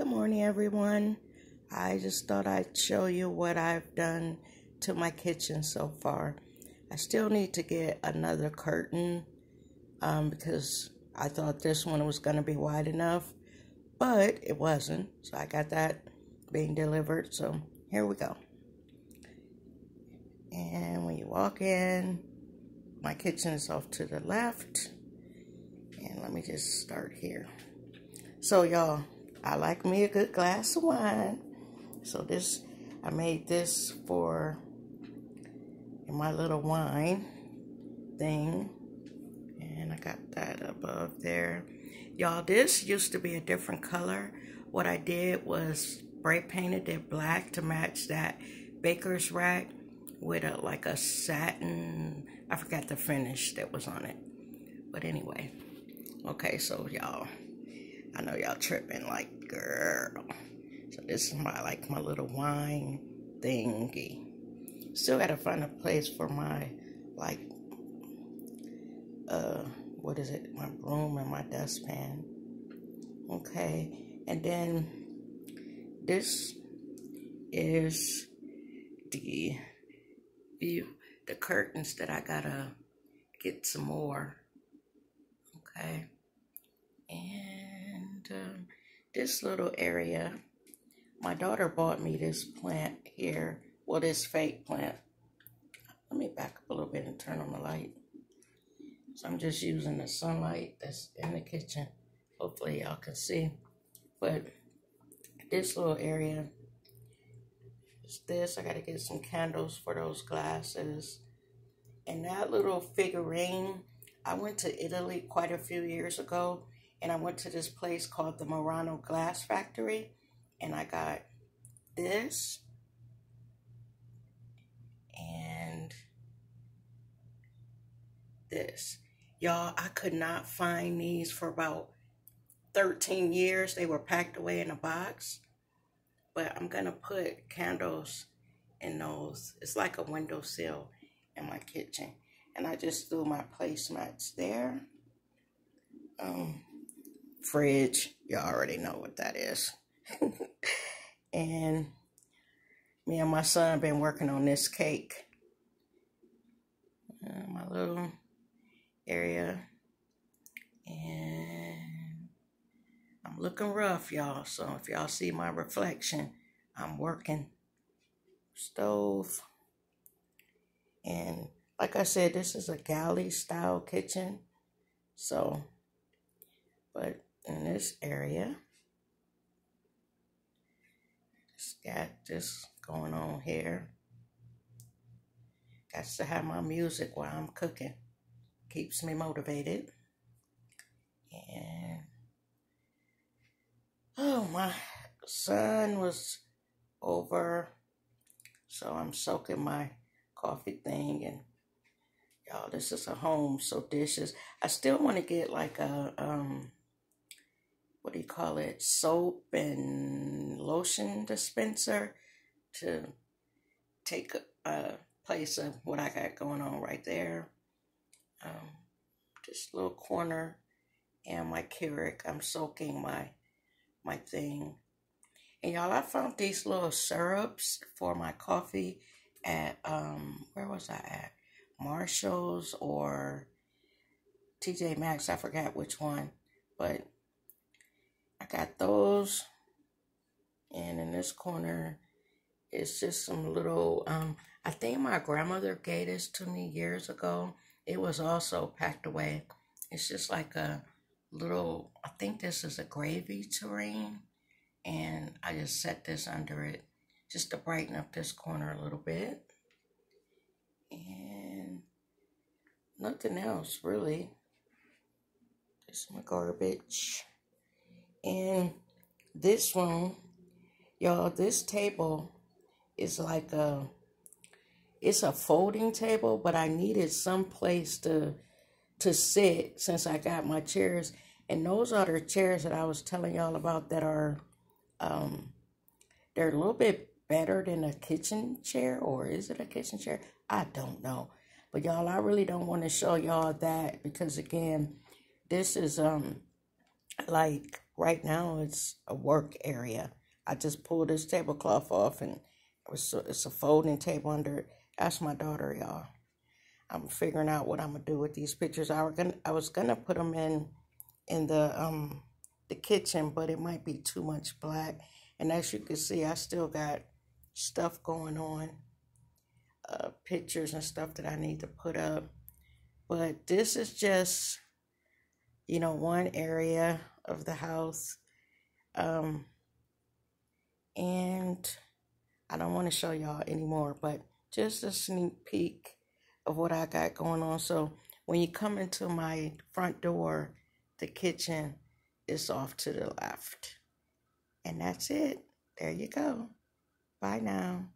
Good morning, everyone. I just thought I'd show you what I've done to my kitchen so far. I still need to get another curtain um, because I thought this one was going to be wide enough, but it wasn't. So I got that being delivered. So here we go. And when you walk in, my kitchen is off to the left. And let me just start here. So y'all, I like me a good glass of wine. So this, I made this for my little wine thing. And I got that above there. Y'all, this used to be a different color. What I did was spray painted it black to match that baker's rack with a like a satin, I forgot the finish that was on it. But anyway, okay, so y'all, I know y'all tripping like, girl. So this is my, like, my little wine thingy. Still gotta find a place for my, like, uh, what is it? My broom and my dustpan. Okay. And then this is the view, the curtains that I gotta get some more. Okay. And um, this little area, my daughter bought me this plant here. Well, this fake plant. Let me back up a little bit and turn on the light. So I'm just using the sunlight that's in the kitchen. Hopefully y'all can see. But this little area is this. I got to get some candles for those glasses. And that little figurine, I went to Italy quite a few years ago and I went to this place called the Murano Glass Factory, and I got this and this. Y'all, I could not find these for about 13 years. They were packed away in a box. But I'm going to put candles in those. It's like a windowsill in my kitchen. And I just threw my placemats there. Um, fridge. You already know what that is. and me and my son have been working on this cake. Uh, my little area. And I'm looking rough, y'all. So if y'all see my reflection, I'm working. Stove. And like I said, this is a galley style kitchen. So, but in this area. Just got this going on here. Got to have my music while I'm cooking. Keeps me motivated. And oh, my son was over. So I'm soaking my coffee thing and y'all, this is a home, so dishes. I still want to get like a um what do you call it, soap and lotion dispenser to take a, place of what I got going on right there. Um, this little corner and my Keurig. I'm soaking my my thing. And y'all, I found these little syrups for my coffee at um where was I at? Marshalls or TJ Maxx. I forgot which one, but I got those. And in this corner, it's just some little, um, I think my grandmother gave this to me years ago. It was also packed away. It's just like a little, I think this is a gravy tureen. And I just set this under it just to brighten up this corner a little bit. And nothing else really. Just my garbage. In this room, y'all, this table is like a it's a folding table, but I needed some place to to sit since I got my chairs. And those are the chairs that I was telling y'all about that are um they're a little bit better than a kitchen chair, or is it a kitchen chair? I don't know. But y'all, I really don't want to show y'all that because again, this is um like right now it's a work area. I just pulled this tablecloth off and it was it's a folding table under it. That's my daughter, y'all. I'm figuring out what I'm gonna do with these pictures. I was gonna I was gonna put them in in the um the kitchen, but it might be too much black. And as you can see, I still got stuff going on, uh, pictures and stuff that I need to put up. But this is just, you know, one area of the house. Um, and I don't want to show y'all anymore, but just a sneak peek of what I got going on. So when you come into my front door, the kitchen is off to the left. And that's it. There you go. Bye now.